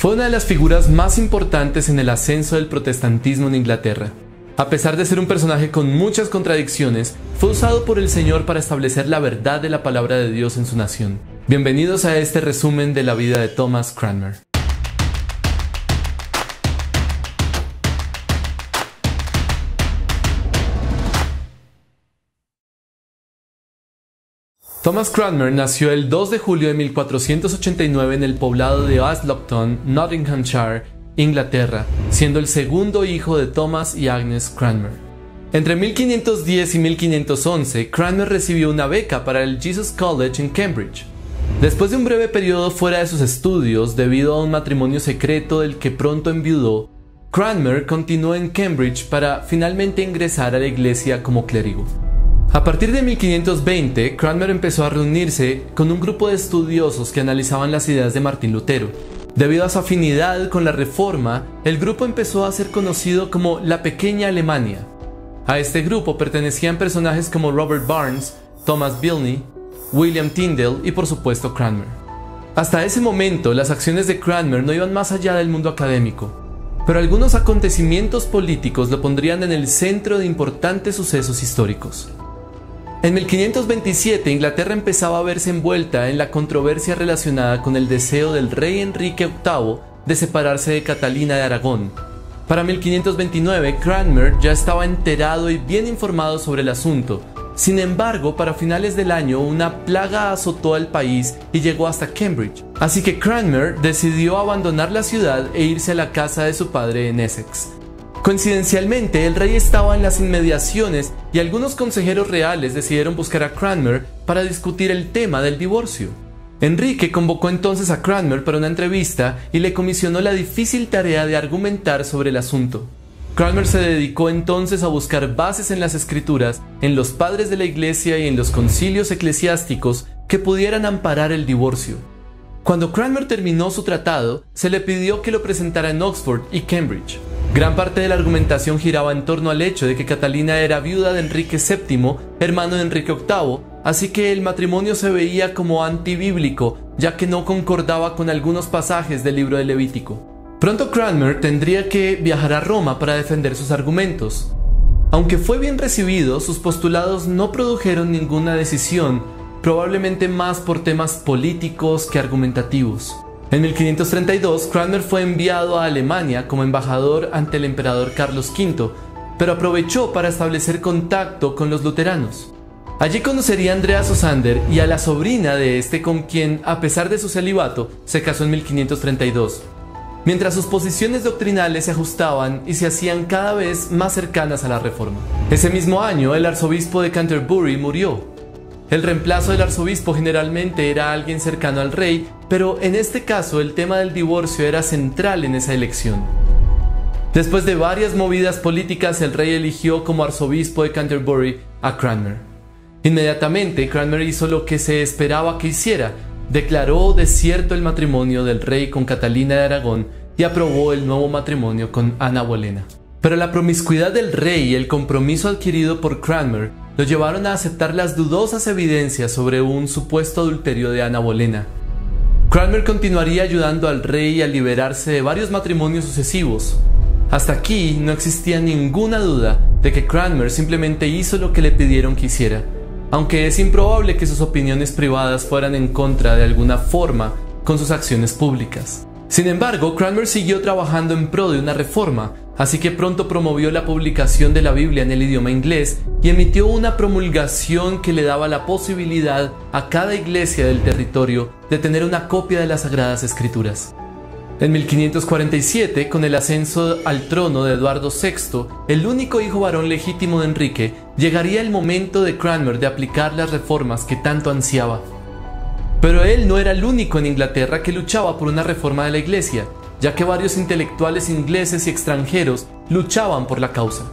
Fue una de las figuras más importantes en el ascenso del protestantismo en Inglaterra. A pesar de ser un personaje con muchas contradicciones, fue usado por el Señor para establecer la verdad de la palabra de Dios en su nación. Bienvenidos a este resumen de la vida de Thomas Cranmer. Thomas Cranmer nació el 2 de julio de 1489 en el poblado de Aslockton, Nottinghamshire, Inglaterra, siendo el segundo hijo de Thomas y Agnes Cranmer. Entre 1510 y 1511, Cranmer recibió una beca para el Jesus College en Cambridge. Después de un breve periodo fuera de sus estudios debido a un matrimonio secreto del que pronto enviudó, Cranmer continuó en Cambridge para finalmente ingresar a la iglesia como clérigo. A partir de 1520, Cranmer empezó a reunirse con un grupo de estudiosos que analizaban las ideas de Martín Lutero. Debido a su afinidad con la Reforma, el grupo empezó a ser conocido como la Pequeña Alemania. A este grupo pertenecían personajes como Robert Barnes, Thomas Bilney, William Tyndale y por supuesto Cranmer. Hasta ese momento, las acciones de Cranmer no iban más allá del mundo académico, pero algunos acontecimientos políticos lo pondrían en el centro de importantes sucesos históricos. En 1527 Inglaterra empezaba a verse envuelta en la controversia relacionada con el deseo del rey Enrique VIII de separarse de Catalina de Aragón. Para 1529 Cranmer ya estaba enterado y bien informado sobre el asunto. Sin embargo, para finales del año una plaga azotó al país y llegó hasta Cambridge. Así que Cranmer decidió abandonar la ciudad e irse a la casa de su padre en Essex. Coincidencialmente, el rey estaba en las inmediaciones y algunos consejeros reales decidieron buscar a Cranmer para discutir el tema del divorcio. Enrique convocó entonces a Cranmer para una entrevista y le comisionó la difícil tarea de argumentar sobre el asunto. Cranmer se dedicó entonces a buscar bases en las escrituras, en los padres de la iglesia y en los concilios eclesiásticos que pudieran amparar el divorcio. Cuando Cranmer terminó su tratado, se le pidió que lo presentara en Oxford y Cambridge. Gran parte de la argumentación giraba en torno al hecho de que Catalina era viuda de Enrique VII, hermano de Enrique VIII, así que el matrimonio se veía como antibíblico, ya que no concordaba con algunos pasajes del libro de Levítico. Pronto Cranmer tendría que viajar a Roma para defender sus argumentos. Aunque fue bien recibido, sus postulados no produjeron ninguna decisión, probablemente más por temas políticos que argumentativos. En 1532, Cranmer fue enviado a Alemania como embajador ante el emperador Carlos V, pero aprovechó para establecer contacto con los luteranos. Allí conocería a Andrea Sosander y a la sobrina de este con quien, a pesar de su celibato, se casó en 1532, mientras sus posiciones doctrinales se ajustaban y se hacían cada vez más cercanas a la reforma. Ese mismo año, el arzobispo de Canterbury murió, el reemplazo del arzobispo generalmente era alguien cercano al rey, pero en este caso el tema del divorcio era central en esa elección. Después de varias movidas políticas, el rey eligió como arzobispo de Canterbury a Cranmer. Inmediatamente, Cranmer hizo lo que se esperaba que hiciera, declaró desierto el matrimonio del rey con Catalina de Aragón y aprobó el nuevo matrimonio con Ana Bolena. Pero la promiscuidad del rey y el compromiso adquirido por Cranmer lo llevaron a aceptar las dudosas evidencias sobre un supuesto adulterio de Ana Bolena. Cranmer continuaría ayudando al rey a liberarse de varios matrimonios sucesivos. Hasta aquí no existía ninguna duda de que Cranmer simplemente hizo lo que le pidieron que hiciera, aunque es improbable que sus opiniones privadas fueran en contra de alguna forma con sus acciones públicas. Sin embargo, Cranmer siguió trabajando en pro de una reforma, así que pronto promovió la publicación de la Biblia en el idioma inglés y emitió una promulgación que le daba la posibilidad a cada iglesia del territorio de tener una copia de las Sagradas Escrituras. En 1547, con el ascenso al trono de Eduardo VI, el único hijo varón legítimo de Enrique, llegaría el momento de Cranmer de aplicar las reformas que tanto ansiaba. Pero él no era el único en Inglaterra que luchaba por una reforma de la iglesia ya que varios intelectuales ingleses y extranjeros luchaban por la causa.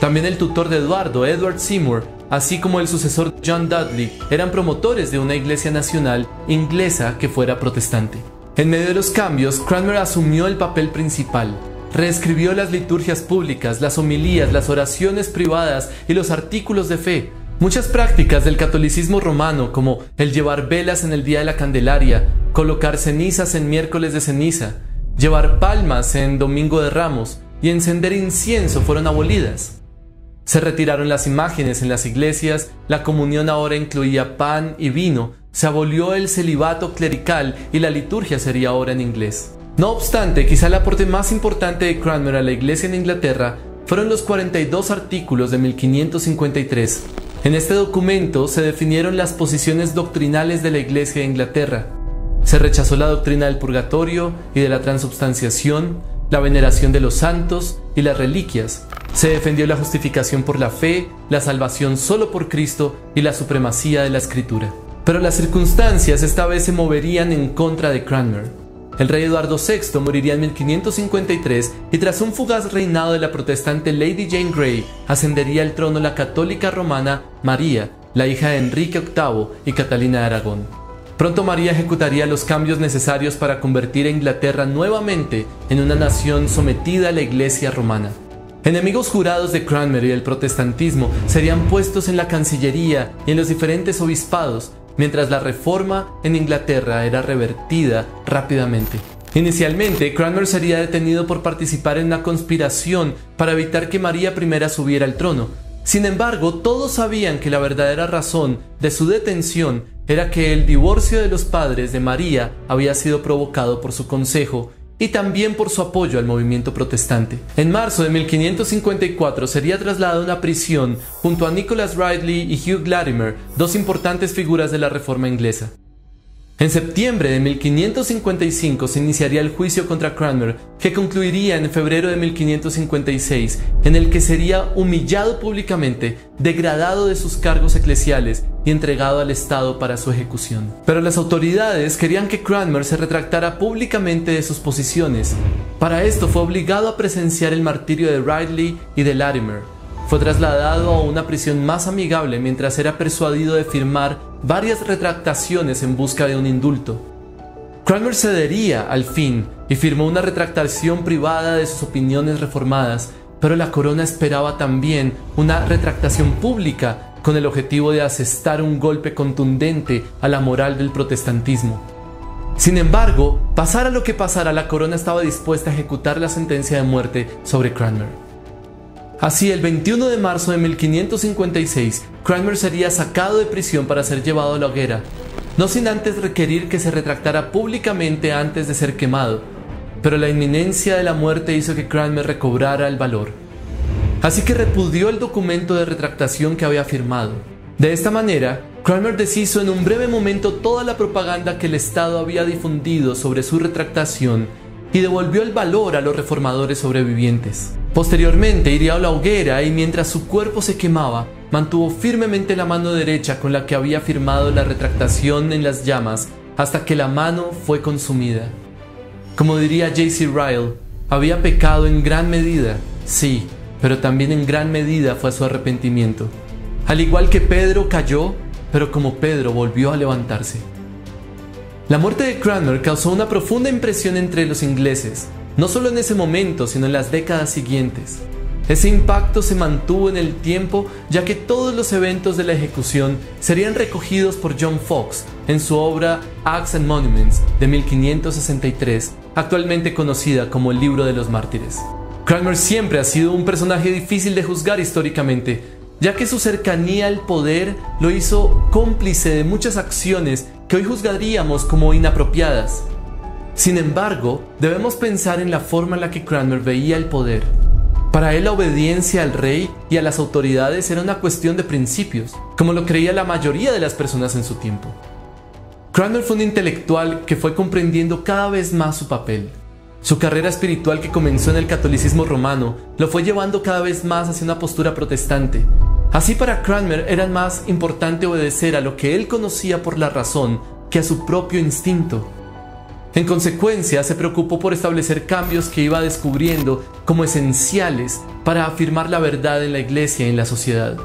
También el tutor de Eduardo, Edward Seymour, así como el sucesor John Dudley, eran promotores de una iglesia nacional inglesa que fuera protestante. En medio de los cambios, Cranmer asumió el papel principal. Reescribió las liturgias públicas, las homilías, las oraciones privadas y los artículos de fe, Muchas prácticas del catolicismo romano, como el llevar velas en el día de la Candelaria, colocar cenizas en miércoles de ceniza, llevar palmas en domingo de ramos y encender incienso fueron abolidas. Se retiraron las imágenes en las iglesias, la comunión ahora incluía pan y vino, se abolió el celibato clerical y la liturgia sería ahora en inglés. No obstante, quizá el aporte más importante de Cranmer a la iglesia en Inglaterra fueron los 42 artículos de 1553. En este documento se definieron las posiciones doctrinales de la iglesia de Inglaterra. Se rechazó la doctrina del purgatorio y de la transubstanciación, la veneración de los santos y las reliquias. Se defendió la justificación por la fe, la salvación solo por Cristo y la supremacía de la escritura. Pero las circunstancias esta vez se moverían en contra de Cranmer. El rey Eduardo VI moriría en 1553 y tras un fugaz reinado de la protestante Lady Jane Grey ascendería al trono la católica romana María, la hija de Enrique VIII y Catalina de Aragón. Pronto María ejecutaría los cambios necesarios para convertir a Inglaterra nuevamente en una nación sometida a la Iglesia romana. Enemigos jurados de Cranmer y del protestantismo serían puestos en la Cancillería y en los diferentes obispados, mientras la reforma en Inglaterra era revertida rápidamente. Inicialmente, Cranmer sería detenido por participar en una conspiración para evitar que María I subiera al trono. Sin embargo, todos sabían que la verdadera razón de su detención era que el divorcio de los padres de María había sido provocado por su consejo y también por su apoyo al movimiento protestante. En marzo de 1554 sería trasladado a una prisión junto a Nicholas Ridley y Hugh Latimer, dos importantes figuras de la Reforma inglesa. En septiembre de 1555 se iniciaría el juicio contra Cranmer, que concluiría en febrero de 1556, en el que sería humillado públicamente, degradado de sus cargos eclesiales y entregado al Estado para su ejecución. Pero las autoridades querían que Cranmer se retractara públicamente de sus posiciones. Para esto fue obligado a presenciar el martirio de Ridley y de Latimer, fue trasladado a una prisión más amigable mientras era persuadido de firmar varias retractaciones en busca de un indulto. Cranmer cedería al fin y firmó una retractación privada de sus opiniones reformadas, pero la corona esperaba también una retractación pública con el objetivo de asestar un golpe contundente a la moral del protestantismo. Sin embargo, pasara lo que pasara, la corona estaba dispuesta a ejecutar la sentencia de muerte sobre Cranmer. Así, el 21 de marzo de 1556, Cranmer sería sacado de prisión para ser llevado a la hoguera, no sin antes requerir que se retractara públicamente antes de ser quemado, pero la inminencia de la muerte hizo que Cranmer recobrara el valor. Así que repudió el documento de retractación que había firmado. De esta manera, Cranmer deshizo en un breve momento toda la propaganda que el Estado había difundido sobre su retractación y devolvió el valor a los reformadores sobrevivientes. Posteriormente a la hoguera y mientras su cuerpo se quemaba, mantuvo firmemente la mano derecha con la que había firmado la retractación en las llamas hasta que la mano fue consumida. Como diría J.C. Ryle, había pecado en gran medida, sí, pero también en gran medida fue su arrepentimiento. Al igual que Pedro cayó, pero como Pedro volvió a levantarse. La muerte de Cranmer causó una profunda impresión entre los ingleses, no solo en ese momento, sino en las décadas siguientes. Ese impacto se mantuvo en el tiempo ya que todos los eventos de la ejecución serían recogidos por John Fox en su obra Acts and Monuments de 1563, actualmente conocida como el Libro de los Mártires. Cranmer siempre ha sido un personaje difícil de juzgar históricamente, ya que su cercanía al poder lo hizo cómplice de muchas acciones que hoy juzgaríamos como inapropiadas. Sin embargo, debemos pensar en la forma en la que Cranmer veía el poder. Para él la obediencia al rey y a las autoridades era una cuestión de principios, como lo creía la mayoría de las personas en su tiempo. Cranmer fue un intelectual que fue comprendiendo cada vez más su papel. Su carrera espiritual que comenzó en el catolicismo romano lo fue llevando cada vez más hacia una postura protestante. Así para Cranmer era más importante obedecer a lo que él conocía por la razón que a su propio instinto. En consecuencia, se preocupó por establecer cambios que iba descubriendo como esenciales para afirmar la verdad en la iglesia y en la sociedad.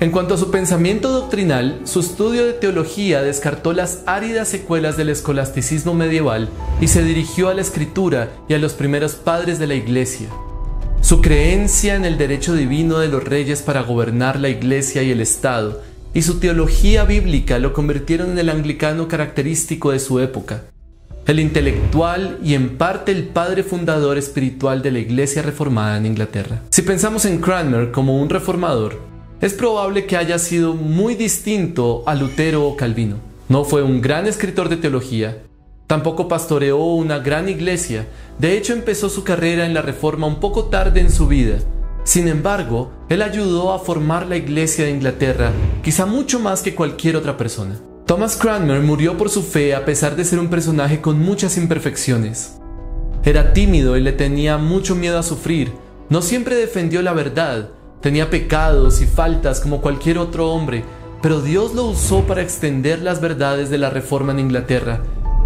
En cuanto a su pensamiento doctrinal, su estudio de teología descartó las áridas secuelas del escolasticismo medieval y se dirigió a la escritura y a los primeros padres de la iglesia. Su creencia en el derecho divino de los reyes para gobernar la iglesia y el Estado y su teología bíblica lo convirtieron en el anglicano característico de su época. El intelectual y en parte el padre fundador espiritual de la Iglesia Reformada en Inglaterra. Si pensamos en Cranmer como un reformador, es probable que haya sido muy distinto a Lutero o Calvino. No fue un gran escritor de teología, tampoco pastoreó una gran iglesia, de hecho empezó su carrera en la Reforma un poco tarde en su vida. Sin embargo, él ayudó a formar la iglesia de Inglaterra, quizá mucho más que cualquier otra persona. Thomas Cranmer murió por su fe a pesar de ser un personaje con muchas imperfecciones. Era tímido y le tenía mucho miedo a sufrir. No siempre defendió la verdad. Tenía pecados y faltas como cualquier otro hombre, pero Dios lo usó para extender las verdades de la Reforma en Inglaterra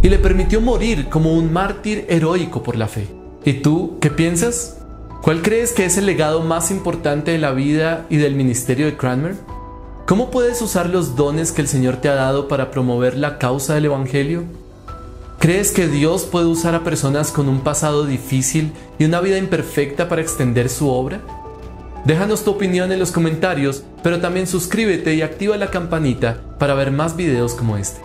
y le permitió morir como un mártir heroico por la fe. ¿Y tú qué piensas? ¿Cuál crees que es el legado más importante de la vida y del ministerio de Cranmer? ¿Cómo puedes usar los dones que el Señor te ha dado para promover la causa del Evangelio? ¿Crees que Dios puede usar a personas con un pasado difícil y una vida imperfecta para extender su obra? Déjanos tu opinión en los comentarios, pero también suscríbete y activa la campanita para ver más videos como este.